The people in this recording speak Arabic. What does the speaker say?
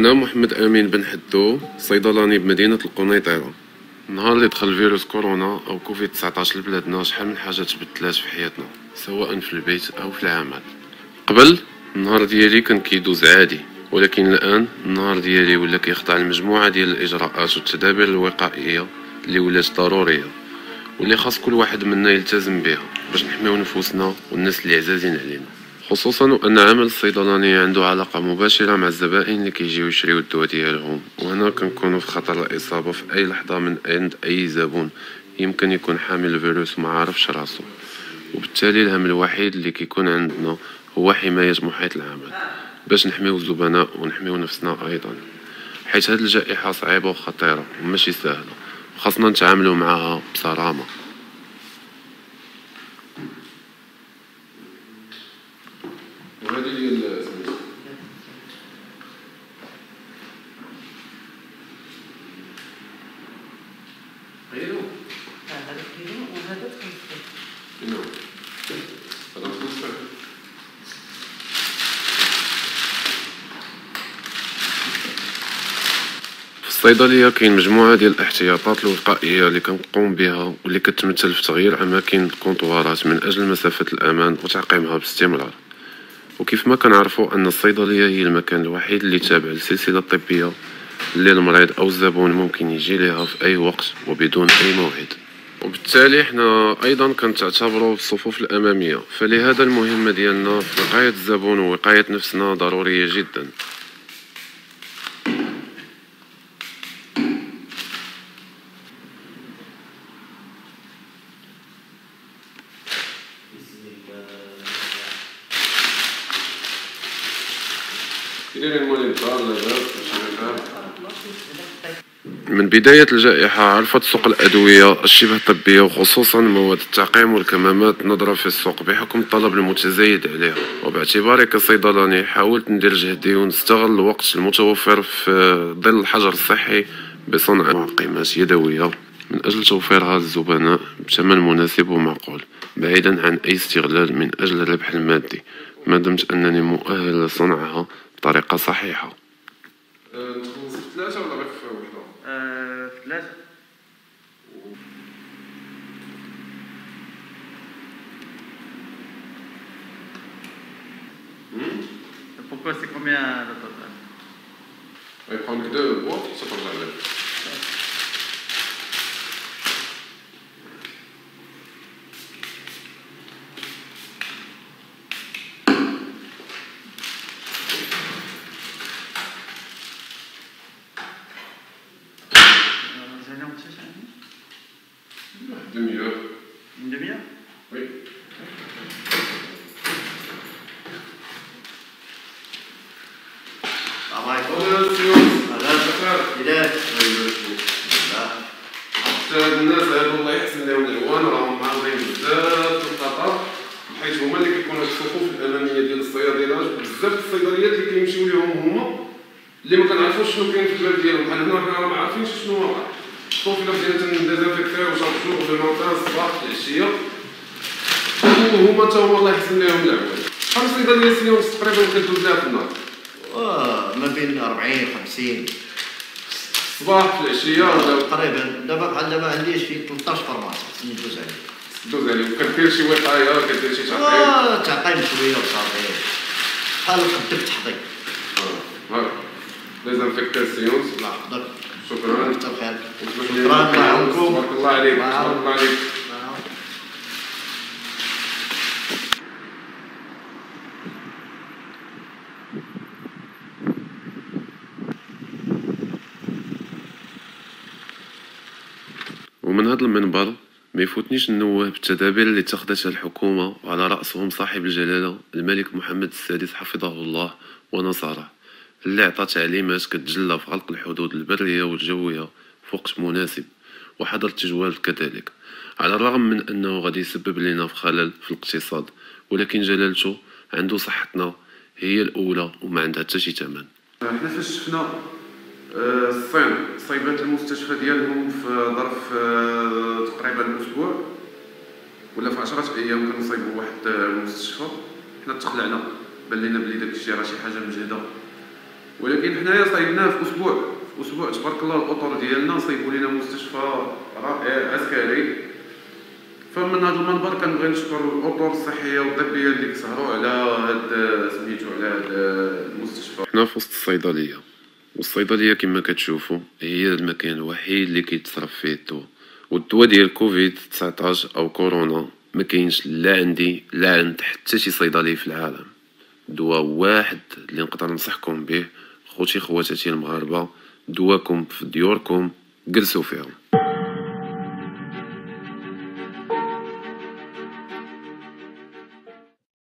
أنا محمد أمين بن حدو صيدلاني بمدينة القنيطرة. نهار اللي دخل فيروس كورونا أو كوفيد 19 لبلادنا شحال من حاجة تبدلات في حياتنا سواء في البيت أو في العمل. قبل النهار ديالي كان كيدوز عادي ولكن الآن النهار ديالي ولا كيخضع لمجموعة ديال الإجراءات والتدابير الوقائية اللي ولات ضرورية واللي خاص كل واحد منا يلتزم بها باش نحميو نفوسنا والناس اللي عزازين علينا. خصوصا وان عمل الصيدلاني عنده علاقة مباشرة مع الزبائن اللي كيجيو يشريو الدواء ديالهم وهنا كنكونوا في خطر الإصابة في أي لحظة من عند أي زبون. يمكن يكون حامل الفيروس وما عارفش راسو وبالتالي الهم الوحيد اللي كيكون عندنا هو حماية محيط العمل. باش نحميو الزبناء ونحميو نفسنا أيضا. حيث هذه الجائحة صعيبة وخطيرة وماشي سهلة. وخاصنا نتعاملوا معها بصرامة وهذه هي سميتو غيرو هذا كيلو وهذا خمسة شنو هذا خمسة في الصيدلية كاين مجموعة ديال الاحتياطات الوقائية اللي كنقوم بها واللي كتمثل في تغيير أماكن الكونطوارات من أجل مسافة الأمان وتعقيمها باستمرار. وكيف ما كنعرفوا أن الصيدلية هي المكان الوحيد اللي تابع للسلسلة الطبية اللي المريض أو الزبون ممكن يجي لها في أي وقت وبدون أي موعد. وبالتالي إحنا أيضا كنتعتبروا الصفوف الأمامية فلهذا المهمه ديالنا في وقاية الزبون ووقاية نفسنا ضرورية جدا. من بداية الجائحة عرفت سوق الأدوية الشبه طبية وخصوصا مواد التعقيم والكمامات نظرة في السوق بحكم الطلب المتزايد عليها. وباعتباري كصيدلاني حاولت ندير جهدي ونستغل الوقت المتوفر في ظل الحجر الصحي بصنع معقمات يدوية. من أجل توفيرها للزبناء بثمن مناسب ومعقول بعيدا عن أي استغلال من أجل الربح المادي. ما دمت أنني مؤهل لصنعها بطريقة صحيحة ندخل في ثلاثة ولا غير في وحدة؟ آه، ثلاثة Pourquoi c'est combien le total On va prendre deux boîtes, ça peut aller. Demi-heure. Une demi-heure? Oui. الناس هادو الله يحسن لهم العوان راهم معرضين بزاف للخطر حيت هما اللي كيكونوا الصفوف الاماميه ديال الصيادلات بزاف الصيدليات اللي كيمشيو ليهم هما اللي ما كنعرفوش شنو كاين في البلاد ديالهم بحال هنا حنا راه ما عارفينش شنو واقع بدينا تنديزانفيكتيو شاك جور في المونتان الصباح العشيه هما تا هما الله يحسن لهم العوان شحال من صيدليه سنين تقريبا كدوز لها في النهار ما بين 40 50 الصباح في العشيه تقريبا دابا بحال دابا عندي شي 13 فرماسي خصني ندوز عليه دوز عليه وكدير شي وقايه كدير شي تعقيم آه، تعقيم شوية وصافي بحال قد التحضير هاك ديزانفيكتاسيون الله يحفظك شكرا. بخير شكرا. يعاونكم تبارك الله عليك. تبارك الله عليك. ومن هذا المنبر ما يفوتنيش ننوه بالتدابير اللي اتخذتها الحكومة وعلى رأسهم صاحب الجلالة الملك محمد السادس حفظه الله ونصره. اللي عطى تعليمات كتجلى في غلق الحدود البرية والجوية في وقت مناسب وحظر التجوال كذلك. على الرغم من أنه غادي يسبب لنا في خلل في الاقتصاد ولكن جلالته عنده صحتنا هي الأولى وما عندها حتى شي ثمن حنا فاش شفنا آه، الصين صيبات المستشفى ديالهم في ظرف آه، تقريبا أسبوع ولا في عشرة أيام كنصيبوا واحد آه، المستشفى. حنا تخلعنا بان لينا بلي داك الشيء راه شي حاجة مجهدة. ولكن حنايا صايبناه في أسبوع. في أسبوع تبارك الله الأطر ديالنا صايبوا لنا مستشفى رائع عسكري. فمن هذا المنبر كنبغي نشكر الأطر الصحية والطبية اللي سهروا على هاد سميتو على هاد المستشفى. حنا في وسط الصيدلية. والصيدلية كما كتشوفوا هي المكان الوحيد اللي كيتصرف فيه الدواء والدواء ديال كوفيد 19 أو كورونا ما كاينش لا عندي لا عند حتى شي صيدلي في العالم. دواء واحد اللي نقدر ننصحكم به خوتي خواتاتي المغاربة دواكم في ديوركم جلسوا فيهم.